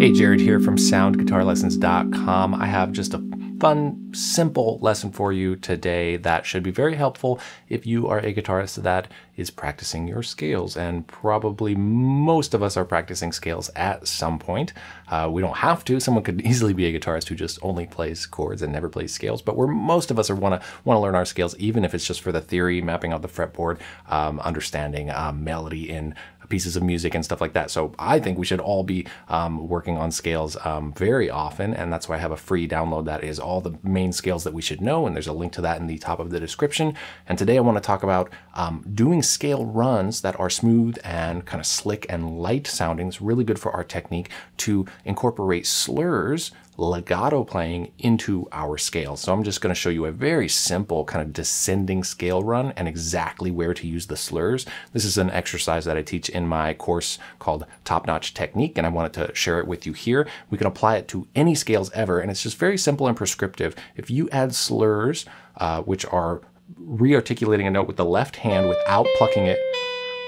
Hey, Jared here from soundguitarlessons.com. I have just a fun, simple lesson for you today that should be very helpful if you are a guitarist that is practicing your scales. And probably most of us are practicing scales at some point. Uh, we don't have to. Someone could easily be a guitarist who just only plays chords and never plays scales. But we're most of us are want to want to learn our scales, even if it's just for the theory, mapping out the fretboard, um, understanding um, melody in pieces of music and stuff like that. So I think we should all be um, working on scales um, very often, and that's why I have a free download that is all the main scales that we should know, and there's a link to that in the top of the description. And today I want to talk about um, doing scale runs that are smooth and kind of slick and light sounding. It's really good for our technique to incorporate slurs legato playing into our scale. So I'm just going to show you a very simple kind of descending scale run and exactly where to use the slurs. This is an exercise that I teach in my course called Top Notch Technique, and I wanted to share it with you here. We can apply it to any scales ever, and it's just very simple and prescriptive. If you add slurs, uh, which are rearticulating a note with the left hand without plucking it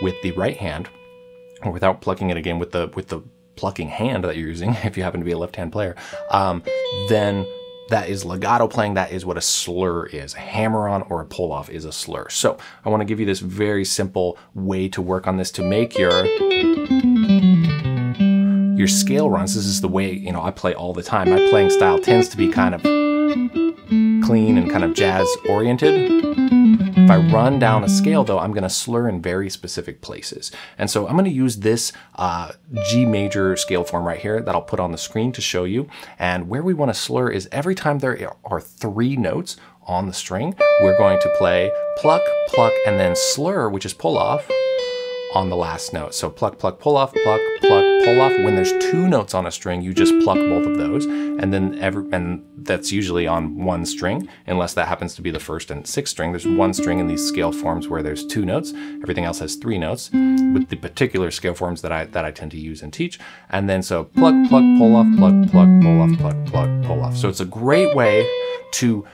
with the right hand, or without plucking it again with the with the plucking hand that you're using, if you happen to be a left-hand player, um, then that is legato playing. That is what a slur is. A hammer-on or a pull-off is a slur. So I want to give you this very simple way to work on this to make your your scale runs. This is the way you know I play all the time. My playing style tends to be kind of clean and kind of jazz oriented. If I run down a scale though, I'm gonna slur in very specific places. And so I'm gonna use this uh, G major scale form right here that I'll put on the screen to show you. And where we wanna slur is every time there are three notes on the string, we're going to play pluck, pluck, and then slur, which is pull off, on the last note. So pluck, pluck, pull off, pluck, pluck, pull off. When there's two notes on a string, you just pluck both of those. And then every, and that's usually on one string, unless that happens to be the first and sixth string. There's one string in these scale forms where there's two notes. Everything else has three notes with the particular scale forms that I, that I tend to use and teach. And then so pluck, pluck, pull off, pluck, pluck, pull off, pluck, pluck, pull off. So it's a great way to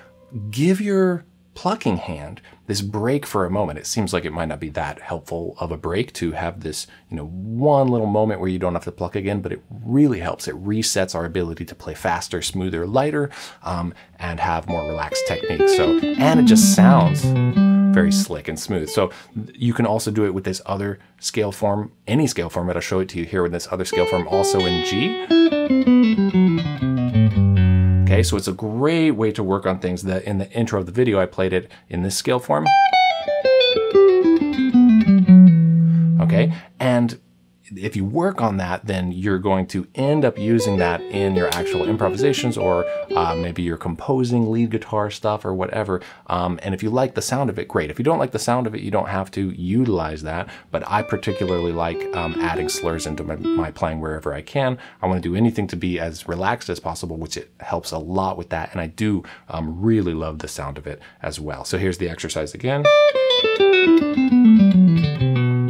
give your plucking hand this break for a moment. It seems like it might not be that helpful of a break to have this, you know, one little moment where you don't have to pluck again, but it really helps. It resets our ability to play faster, smoother, lighter, um, and have more relaxed technique. So, and it just sounds very slick and smooth. So you can also do it with this other scale form, any scale form, but I'll show it to you here with this other scale form also in G. Okay, so it's a great way to work on things that in the intro of the video, I played it in this scale form. Okay, and if you work on that, then you're going to end up using that in your actual improvisations or uh, maybe you're composing lead guitar stuff or whatever. Um, and if you like the sound of it, great. If you don't like the sound of it, you don't have to utilize that. But I particularly like um, adding slurs into my, my, playing wherever I can. I want to do anything to be as relaxed as possible, which it helps a lot with that. And I do um, really love the sound of it as well. So here's the exercise again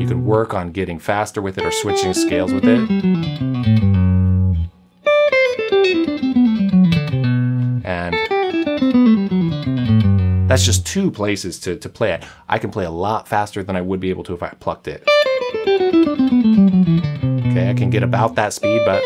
can work on getting faster with it or switching scales with it. And that's just two places to, to play it. I can play a lot faster than I would be able to if I plucked it. Okay, I can get about that speed, but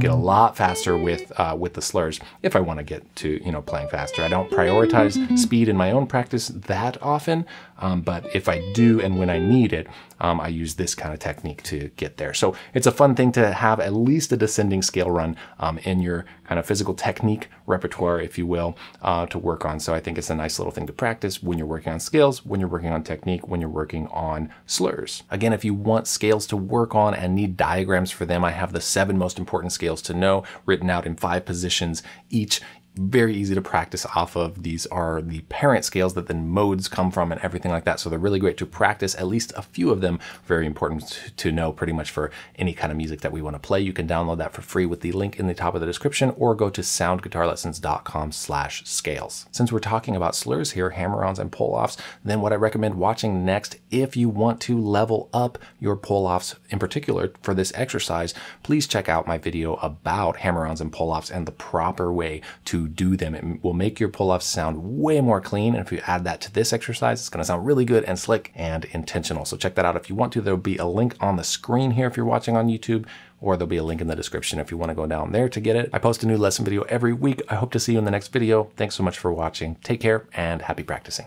get a lot faster with uh, with the slurs if I want to get to you know playing faster. I don't prioritize speed in my own practice that often, um, but if I do and when I need it, um, I use this kind of technique to get there. So it's a fun thing to have at least a descending scale run um, in your kind of physical technique repertoire, if you will, uh, to work on. So I think it's a nice little thing to practice when you're working on scales, when you're working on technique, when you're working on slurs. Again, if you want scales to work on and need diagrams for them, I have the seven most important scales to know written out in five positions each very easy to practice off of. These are the parent scales that then modes come from and everything like that. So they're really great to practice at least a few of them. Very important to know pretty much for any kind of music that we want to play. You can download that for free with the link in the top of the description or go to soundguitarlessons.com slash scales. Since we're talking about slurs here, hammer-ons and pull-offs, then what I recommend watching next if you want to level up your pull-offs in particular for this exercise, please check out my video about hammer-ons and pull-offs and the proper way to do them. It will make your pull-offs sound way more clean. And if you add that to this exercise, it's gonna sound really good and slick and intentional. So check that out if you want to. There'll be a link on the screen here if you're watching on YouTube or there'll be a link in the description if you want to go down there to get it. I post a new lesson video every week. I hope to see you in the next video. Thanks so much for watching. Take care and happy practicing.